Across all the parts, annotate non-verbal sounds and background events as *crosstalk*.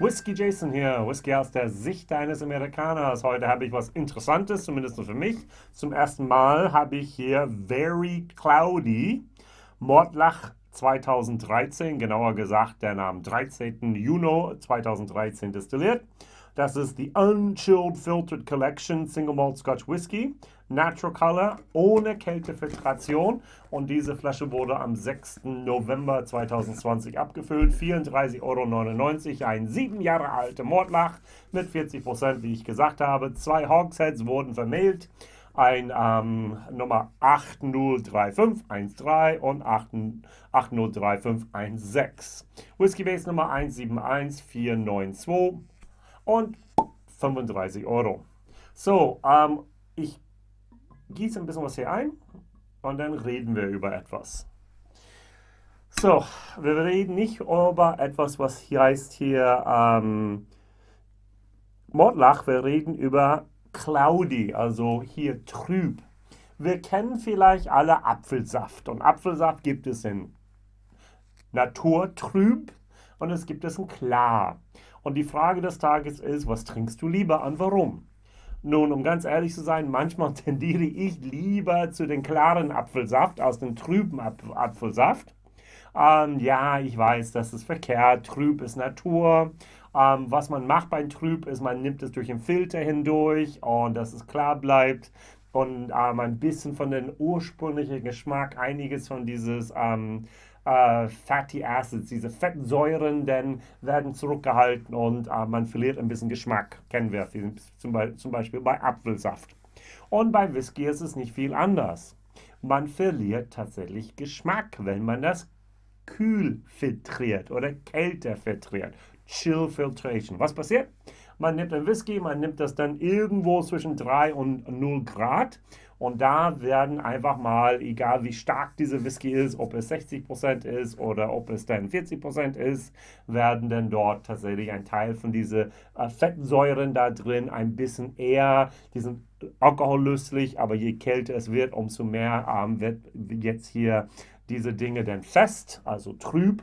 Whiskey Jason hier, Whisky aus der Sicht eines Amerikaners. Heute habe ich was Interessantes, zumindest für mich. Zum ersten Mal habe ich hier Very Cloudy Mordlach 2013, genauer gesagt, der am 13. Juni 2013 destilliert. Das ist die Unchilled Filtered Collection Single Malt Scotch Whisky. Natural Color ohne Kältefiltration. Und diese Flasche wurde am 6. November 2020 abgefüllt. 34,99 Euro. Ein sieben Jahre alter Mordlach mit 40 Prozent, wie ich gesagt habe. Zwei Hogsheads wurden vermehlt ein ähm, Nummer 803513 und 803516. Whisky Base Nummer 171492 und 35 Euro. So, ähm, ich gieße ein bisschen was hier ein und dann reden wir über etwas. So, wir reden nicht über etwas, was hier heißt hier ähm, Mordlach, wir reden über cloudy, also hier trüb. Wir kennen vielleicht alle Apfelsaft und Apfelsaft gibt es in Naturtrüb und es gibt es in klar. Und die Frage des Tages ist, was trinkst du lieber und warum? Nun, um ganz ehrlich zu sein, manchmal *laughs* tendiere ich lieber zu den klaren Apfelsaft aus dem trüben Apfelsaft. Ähm, ja, ich weiß, das ist verkehrt. Trüb ist Natur. Ähm, was man macht beim Trüb ist, man nimmt es durch den Filter hindurch und dass es klar bleibt und ähm, ein bisschen von den ursprünglichen Geschmack, einiges von dieses ähm, äh, Fatty Acids, diese Fettsäuren, dann werden zurückgehalten und äh, man verliert ein bisschen Geschmack. Kennen wir zum, zum Beispiel bei Apfelsaft. Und bei Whisky ist es nicht viel anders. Man verliert tatsächlich Geschmack, wenn man das kühl filtriert oder kälter filtriert. Chill Filtration. Was passiert? Man nimmt ein Whisky, man nimmt das dann irgendwo zwischen 3 und 0 Grad und da werden einfach mal, egal wie stark dieser Whisky ist, ob es 60% ist oder ob es dann 40% ist, werden dann dort tatsächlich ein Teil von diesen äh, Fettsäuren da drin ein bisschen eher, die sind alkohollöslich, aber je kälter es wird, umso mehr ähm, wird jetzt hier diese Dinge dann fest, also trüb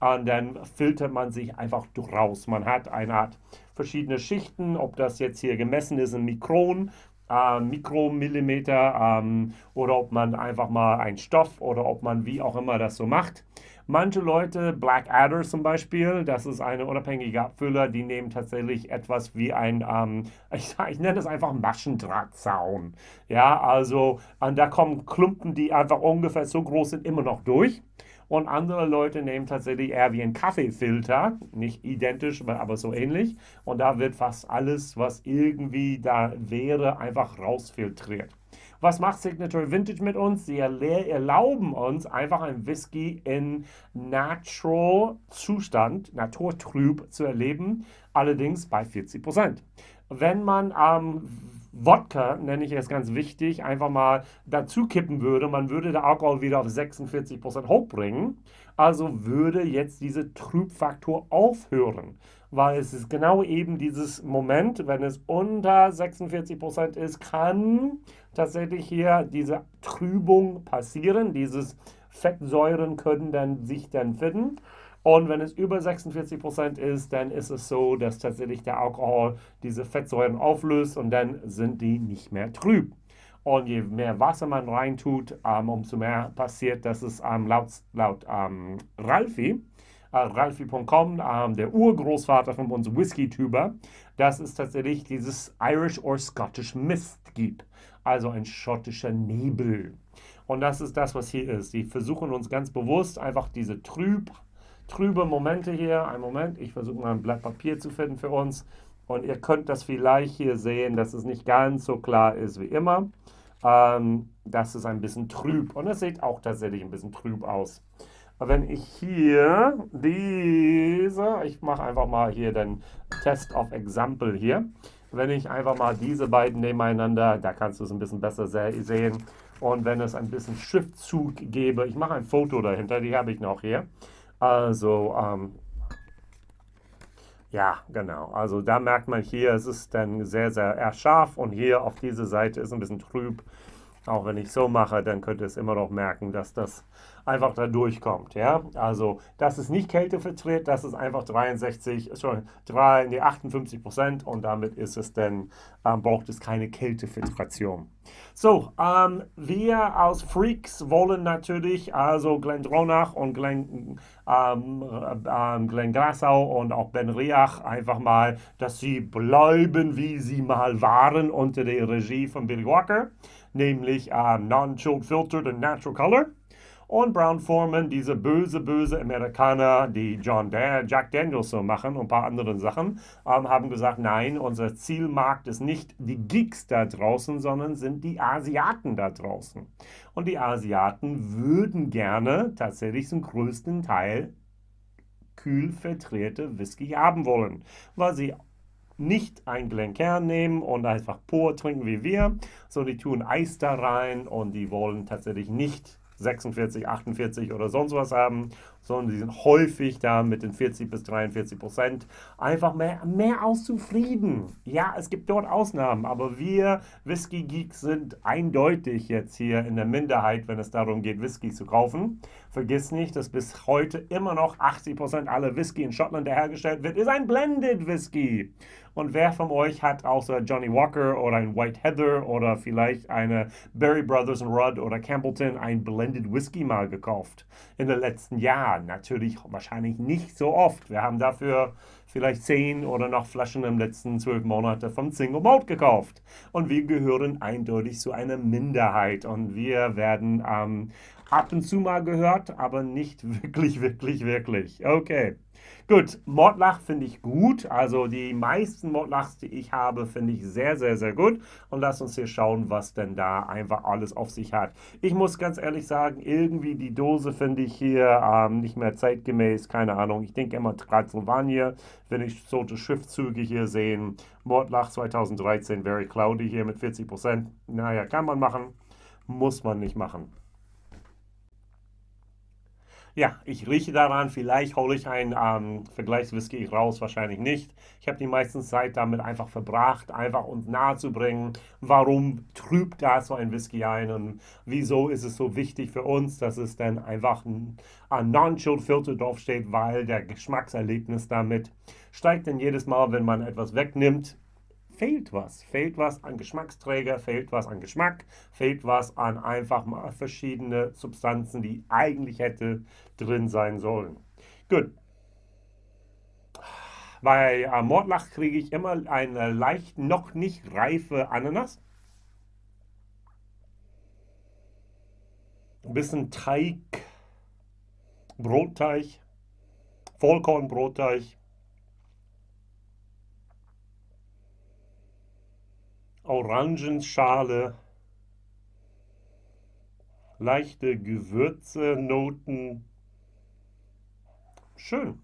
und dann filtert man sich einfach raus. Man hat eine Art verschiedene Schichten, ob das jetzt hier gemessen ist in Mikron, äh, Mikromillimeter ähm, oder ob man einfach mal einen Stoff oder ob man wie auch immer das so macht. Manche Leute, Black Adder zum Beispiel, das ist eine unabhängige Abfüller, die nehmen tatsächlich etwas wie ein, ähm, *laughs* ich, ich, nenne es einfach Maschendrahtzaun. Ja, also da kommen Klumpen, die einfach ungefähr so groß sind, immer noch durch. Und andere Leute nehmen tatsächlich eher wie ein Kaffeefilter, nicht identisch, aber so ähnlich. Und da wird fast alles, was irgendwie da wäre, einfach rausfiltriert. Was macht Signature Vintage mit uns? Sie erlauben uns einfach ein Whisky in Natural Zustand, naturtrüb zu erleben, allerdings bei 40 Prozent. Wenn man am ähm, Wodka, nenne ich es ganz wichtig, einfach mal dazu kippen würde, man würde den Alkohol wieder auf 46% hochbringen. Also würde jetzt dieser Trübfaktor aufhören, weil es ist genau eben dieses Moment, wenn es unter 46% ist, kann tatsächlich hier diese Trübung passieren. Dieses Fettsäuren können dann sich dann finden. Und wenn es über 46 Prozent ist, dann ist es so, dass tatsächlich der Alkohol diese Fettsäuren auflöst und dann sind die nicht mehr trüb. Und je mehr Wasser man reintut, ähm, umso mehr passiert, dass es ähm, laut, laut ähm, Ralfi, äh, Ralfi.com, ähm, der Urgroßvater von uns Whisky-Tuber, dass es tatsächlich dieses Irish or Scottish Mist gibt. Also ein schottischer Nebel. Und das ist das, was hier ist. Die versuchen uns ganz bewusst einfach diese trüb trübe Momente hier. Ein Moment, ich versuche mal ein Blatt Papier zu finden für uns. Und ihr könnt das vielleicht hier sehen, dass es nicht ganz so klar ist wie immer. Ähm, das ist ein bisschen trüb. Und es sieht auch tatsächlich ein bisschen trüb aus. Wenn ich hier diese, ich mache einfach mal hier den Test of Example hier. Wenn ich einfach mal diese beiden nebeneinander, da kannst du es ein bisschen besser sehen. Und wenn es ein bisschen Schriftzug gebe, ich mache ein Foto dahinter, die habe ich noch hier. Also, ähm, ja, genau. Also da merkt man hier, es ist dann sehr, sehr scharf und hier auf dieser Seite ist ein bisschen trüb. Auch wenn ich so mache, dann könnt ihr es immer noch merken, dass das einfach da durchkommt. Ja? Also das ist nicht kältefiltriert, das ist einfach 63, sorry, 3, nee, 58 Prozent und damit ist es dann, ähm, braucht es keine Kältefiltration. So, ähm, wir als Freaks wollen natürlich, also Glenn Dronach und Glenn, ähm, ähm, Glenn Grassau und auch Ben Riach einfach mal, dass sie bleiben, wie sie mal waren unter der Regie von Billy Walker, nämlich ähm, Non-Chilled Filtered and Natural Color. Und Brown Foreman, diese böse, böse Amerikaner, die John Dan Jack Daniels so machen und ein paar andere Sachen, ähm, haben gesagt, nein, unser Zielmarkt ist nicht die Geeks da draußen, sondern sind die Asiaten da draußen. Und die Asiaten würden gerne tatsächlich zum größten Teil kühl vertrierte Whisky haben wollen, weil sie nicht ein Glencairn nehmen und einfach pur trinken wie wir, sondern die tun Eis da rein und die wollen tatsächlich nicht 46, 48 oder sonst was haben, sondern die sind häufig da mit den 40 bis 43 Prozent einfach mehr, mehr aus. Ja, es gibt dort Ausnahmen, aber wir Whisky-Geeks sind eindeutig jetzt hier in der Minderheit, wenn es darum geht, Whisky zu kaufen. Vergiss nicht, dass bis heute immer noch 80 Prozent aller Whisky in Schottland, hergestellt wird, ist ein Blended Whisky. Und wer von euch hat außer Johnny Walker oder ein White Heather oder vielleicht eine Berry Brothers Rudd oder Campbellton ein Blended Whisky mal gekauft in den letzten Jahren? Natürlich wahrscheinlich nicht so oft. Wir haben dafür vielleicht zehn oder noch Flaschen im letzten zwölf Monate vom Single Malt gekauft. Und wir gehören eindeutig zu einer Minderheit und wir werden ähm, ab und zu mal gehört, aber nicht *laughs* wirklich, wirklich, wirklich. Okay. Gut, Mordlach finde ich gut. Also die meisten Mordlachs, die ich habe, finde ich sehr, sehr, sehr gut. Und lass uns hier schauen, was denn da einfach alles auf sich hat. Ich muss ganz ehrlich sagen, irgendwie die Dose finde ich hier ähm, nicht mehr zeitgemäß. Keine Ahnung. Ich denke immer Transylvania, wenn ich so die Schriftzüge hier sehe. Mordlach 2013, very cloudy hier mit 40 Prozent. Naja, kann man machen, muss man nicht machen. Ja, ich rieche daran, vielleicht hole ich einen ähm, Vergleichswhisky raus, wahrscheinlich nicht. Ich habe die meiste Zeit damit einfach verbracht, einfach uns nahe zu bringen, warum trübt da so ein Whisky ein und wieso ist es so wichtig für uns, dass es dann einfach ein, ein Non-Chilled Filter draufsteht, weil der Geschmackserlebnis damit steigt dann jedes Mal, wenn man etwas wegnimmt, fehlt was. Fehlt was an Geschmacksträger, fehlt was an Geschmack, fehlt was an einfach mal verschiedene Substanzen, die eigentlich hätte drin sein sollen. Gut. Bei Mordlach kriege ich immer eine leicht noch nicht reife Ananas. Ein bisschen Teig, Brotteig, Vollkornbrotteig. Orangenschale, leichte Gewürze, Noten. Schön.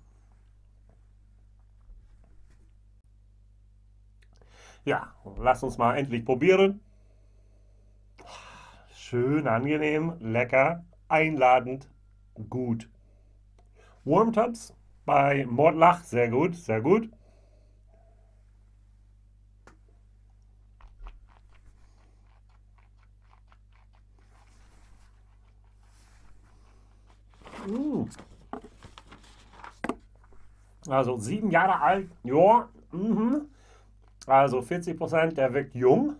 Ja, lass uns mal endlich probieren. Schön, angenehm, lecker, einladend, gut. Wormtubs bei Mordlach, sehr gut, sehr gut. Also sieben Jahre alt, ja, mhm. also 40 Prozent, der wirkt jung.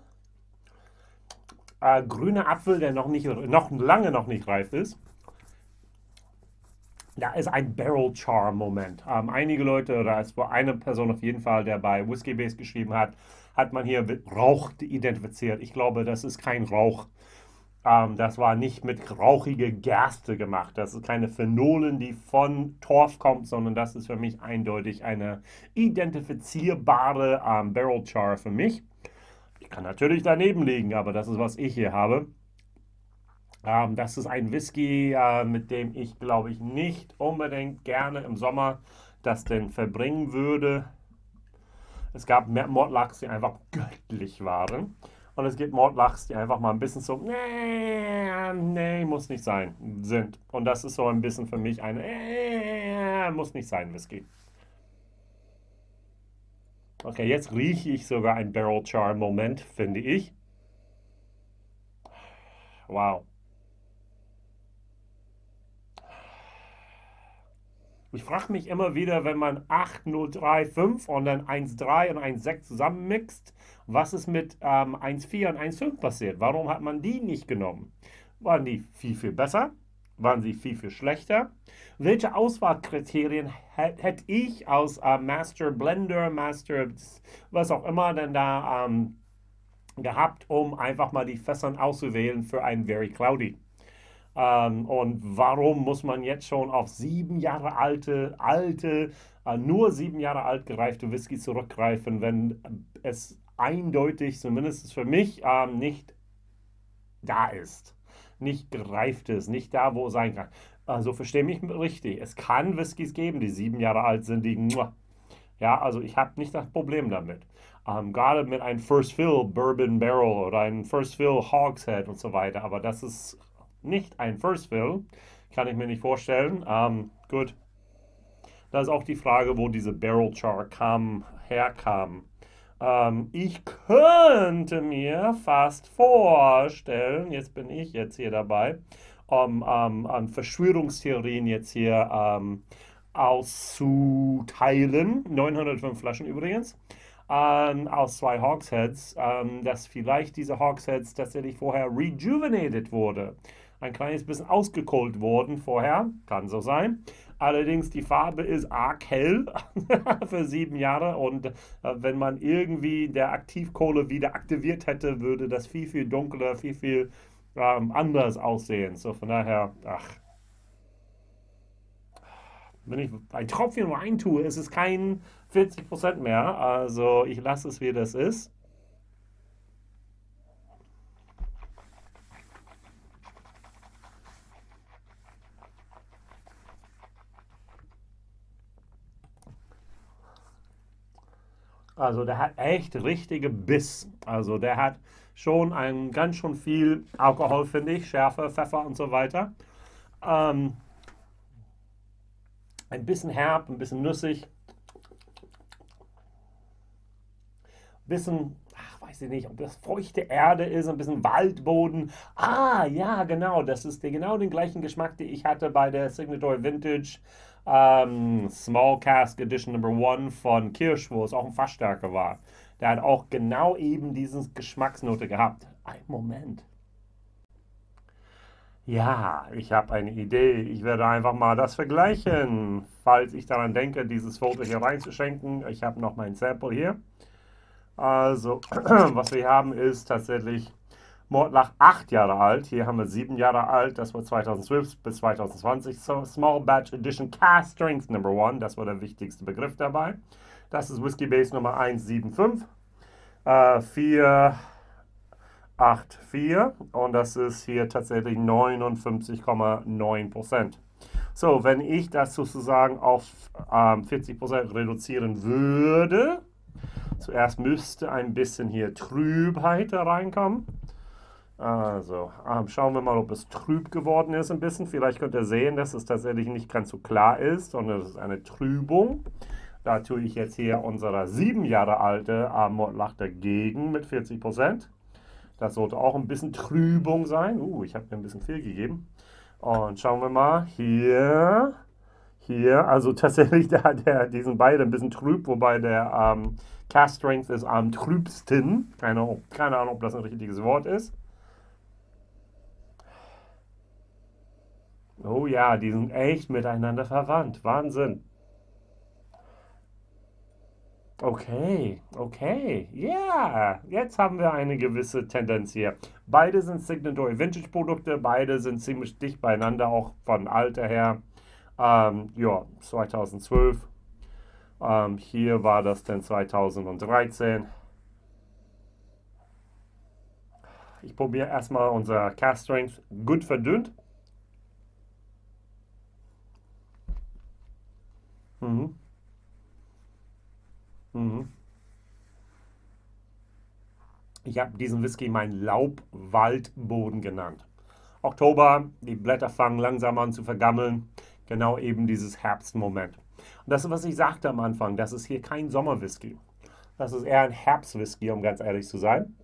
Äh, grüner Apfel, der noch, nicht, noch lange noch nicht reif ist. Da ist ein Barrel Char Moment. Ähm, einige Leute, oder es war eine Person auf jeden Fall, der bei Whiskey Base geschrieben hat, hat man hier Rauch identifiziert. Ich glaube, das ist kein Rauch. Ähm, das war nicht mit rauchiger Gerste gemacht. Das ist keine Phenolen, die von Torf kommt, sondern das ist für mich eindeutig eine identifizierbare ähm, Barrel Char für mich. Ich kann natürlich daneben liegen, aber das ist, was ich hier habe. Ähm, das ist ein Whisky, äh, mit dem ich, glaube ich, nicht unbedingt gerne im Sommer das denn verbringen würde. Es gab Mordlachs, die einfach göttlich waren. Und es gibt Mordlachs, die einfach mal ein bisschen so, nee, nee, muss nicht sein, sind. Und das ist so ein bisschen für mich eine, äh, muss nicht sein, Whisky. Okay, jetzt rieche ich sogar ein Barrel Char Moment, finde ich. Wow. Ich frage mich immer wieder, wenn man 8, 0, 3, 5 und dann 1, 3 und 1, 6 zusammenmixt, was ist mit ähm, 1, 4 und 1, 5 passiert? Warum hat man die nicht genommen? Waren die viel, viel besser? Waren sie viel, viel schlechter? Welche Auswahlkriterien hätte ich aus äh, Master Blender, Master, was auch immer denn da ähm, gehabt, um einfach mal die Fässern auszuwählen für ein Very Cloudy? Ähm, und warum muss man jetzt schon auf sieben Jahre alte, alte, äh, nur sieben Jahre alt gereifte Whisky zurückgreifen, wenn es eindeutig, zumindest für mich, ähm, nicht da ist, nicht gereift ist, nicht da, wo es sein kann. Also verstehe mich richtig. Es kann Whiskys geben, die sieben Jahre alt sind, die. Ja, also ich habe nicht das Problem damit. Ähm, gerade mit einem First Fill Bourbon Barrel oder einem First Fill Hogshead und so weiter. Aber das ist nicht ein First Fill, kann ich mir nicht vorstellen. Ähm, gut. Da ist auch die Frage, wo diese Barrel Char kam, herkam. Ähm, ich könnte mir fast vorstellen, jetzt bin ich jetzt hier dabei, um ähm, an Verschwörungstheorien jetzt hier ähm, auszuteilen. 905 Flaschen übrigens. Ähm, aus zwei Hogsheads, ähm, dass vielleicht diese Hogsheads tatsächlich vorher rejuvenated wurde ein kleines bisschen ausgekohlt worden vorher. Kann so sein. Allerdings die Farbe ist arg hell *laughs* für sieben Jahre und äh, wenn man irgendwie der Aktivkohle wieder aktiviert hätte, würde das viel, viel dunkler, viel, viel ähm, anders aussehen. So von daher, ach. Wenn ich ein Tropfen rein tue, ist es kein 40% mehr. Also ich lasse es, wie das ist. Also der hat echt richtige Biss. Also der hat schon ein ganz schön viel Alkohol, finde ich, Schärfe, Pfeffer und so weiter. Ähm, ein bisschen herb, ein bisschen nussig. Ein bisschen, weiß ich nicht, ob das feuchte Erde ist, ein bisschen Waldboden. Ah, ja, genau, das ist der, genau den gleichen Geschmack, den ich hatte bei der Signature Vintage ähm, Small Cask Edition Number One von Kirsch, wo es auch ein Fassstärke war. Der hat auch genau eben diese Geschmacksnote gehabt. Ein Moment. Ja, ich habe eine Idee. Ich werde einfach mal das vergleichen. Falls ich daran denke, dieses Foto hier reinzuschenken. Ich habe noch mein Sample hier. Also, *clears throat* was wir haben, ist tatsächlich Mordlach acht Jahre alt. Hier haben wir sieben Jahre alt. Das war 2012 bis 2020. So, Small Batch Edition Cast Strength Number One. Das war der wichtigste Begriff dabei. Das ist Whiskey Base Nummer 175. Äh, 484. Und das ist hier tatsächlich 59,9%. So, wenn ich das sozusagen auf ähm, 40% reduzieren würde, zuerst müsste ein bisschen hier Trübheit reinkommen. Also, ähm, schauen wir mal, ob es trüb geworden ist ein bisschen. Vielleicht könnt ihr sehen, dass es tatsächlich nicht ganz so klar ist, sondern es ist eine Trübung. Da tue ich jetzt hier unsere sieben Jahre alte Amortlach dagegen mit 40%. Das sollte auch ein bisschen Trübung sein. Uh, ich habe mir ein bisschen viel gegeben. Und schauen wir mal, hier, hier, also tatsächlich, *laughs* der, der, die sind beide ein bisschen trüb, wobei der ähm, Cast Strength ist am trübsten. Keine, keine Ahnung, ob das ein richtiges Wort ist. Oh ja, die sind echt miteinander verwandt. Wahnsinn. Okay, okay, ja, yeah. jetzt haben wir eine gewisse Tendenz hier. Beide sind Signatory Vintage Produkte, beide sind ziemlich dicht beieinander, auch von Alter her. Ähm, ja, 2012. Ähm, hier war das dann 2013. Ich probiere erstmal unser Cast Strength gut verdünnt. Mhm. Mhm. Ich habe diesen Whisky meinen Laubwaldboden genannt. Oktober, die Blätter fangen langsam an zu vergammeln. Genau eben dieses Herbstmoment. Und das ist, was ich sagte am Anfang, das ist hier kein Sommerwhisky. Das ist eher ein Herbstwhisky, um ganz ehrlich zu sein.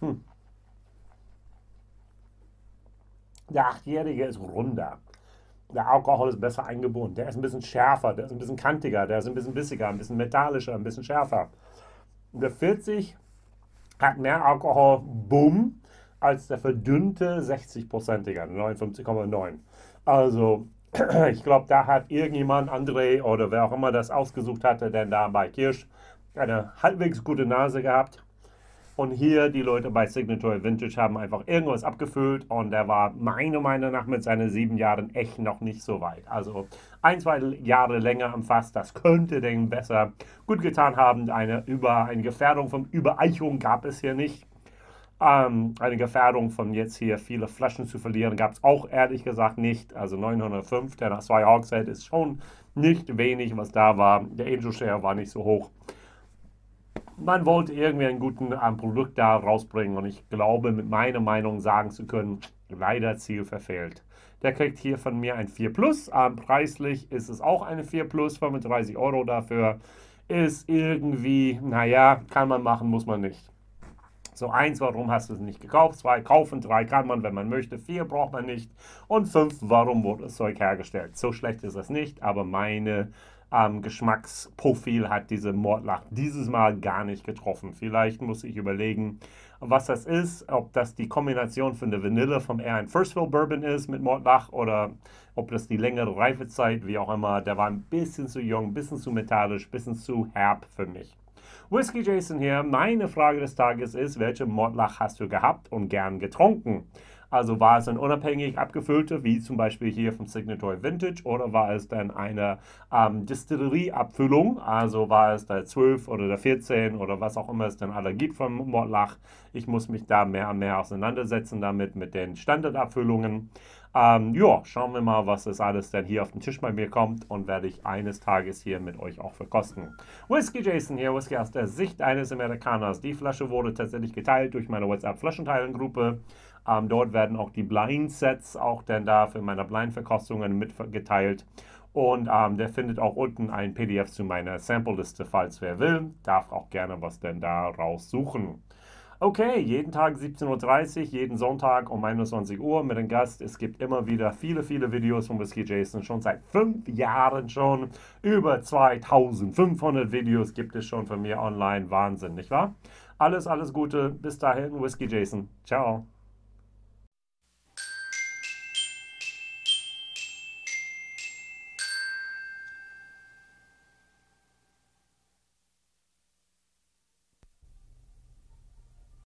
Hm. Der Achtjährige ist runder. Der Alkohol ist besser eingebunden. Der ist ein bisschen schärfer, der ist ein bisschen kantiger, der ist ein bisschen bissiger, ein bisschen metallischer, ein bisschen schärfer. Der 40 hat mehr Alkohol, boom, als der verdünnte 60-prozentige, 59,9. Also, *clears throat* ich glaube, da hat irgendjemand, André oder wer auch immer das ausgesucht hatte, denn da bei Kirsch eine halbwegs gute Nase gehabt. Und hier die Leute bei Signature Vintage haben einfach irgendwas abgefüllt und der war meiner Meinung nach mit seinen sieben Jahren echt noch nicht so weit. Also ein, zwei Jahre länger am Fass, das könnte den besser gut getan haben. Eine, über, eine Gefährdung von Übereichung gab es hier nicht. Ähm, eine Gefährdung von jetzt hier viele Flaschen zu verlieren gab es auch ehrlich gesagt nicht. Also 905, der nach zwei Hawks hält, ist schon nicht wenig, was da war. Der Angel Share war nicht so hoch man wollte irgendwie einen guten ähm, Produkt da rausbringen und ich glaube, mit meiner Meinung sagen zu können, leider Ziel verfehlt. Der kriegt hier von mir ein 4 Plus. Ähm, preislich ist es auch eine 4 Plus, 35 Euro dafür. Ist irgendwie, naja, kann man machen, muss man nicht. So, eins, warum hast du es nicht gekauft? Zwei, kaufen, drei kann man, wenn man möchte. Vier braucht man nicht. Und fünf, warum wurde das Zeug hergestellt? So schlecht ist es nicht, aber meine ähm, Geschmacksprofil hat diese Mordlach dieses Mal gar nicht getroffen. Vielleicht muss ich überlegen, was das ist, ob das die Kombination von der Vanille vom eher ein Firstfill Bourbon ist mit Mordlach oder ob das die längere Reifezeit, wie auch immer, der war ein bisschen zu jung, ein bisschen zu metallisch, ein bisschen zu herb für mich. Whiskey Jason hier, meine Frage des Tages ist, welche Mordlach hast du gehabt und gern getrunken? Also war es ein unabhängig abgefüllte, wie zum Beispiel hier vom Signatory Vintage, oder war es dann eine ähm, Distillerie-Abfüllung? Also war es der 12 oder der 14 oder was auch immer es dann alle gibt vom Mordlach. Ich muss mich da mehr und mehr auseinandersetzen damit, mit den Standardabfüllungen. Ähm, ja, schauen wir mal, was das alles denn hier auf den Tisch bei mir kommt und werde ich eines Tages hier mit euch auch verkosten. Whisky Jason hier, Whisky aus der Sicht eines Amerikaners. Die Flasche wurde tatsächlich geteilt durch meine WhatsApp-Flaschenteilengruppe. Ähm, dort werden auch die Blind-Sets auch dann da für meine Blind-Verkostungen mitgeteilt. Und ähm, der findet auch unten ein PDF zu meiner Sample-Liste, falls wer will. Darf auch gerne was denn da raussuchen. Okay, jeden Tag 17.30 Uhr, jeden Sonntag um 21 Uhr mit einem Gast. Es gibt immer wieder viele, viele Videos von Whiskey Jason. Schon seit fünf Jahren schon. Über 2500 Videos gibt es schon von mir online. Wahnsinn, nicht wahr? Alles, alles Gute. Bis dahin, Whiskey Jason. Ciao.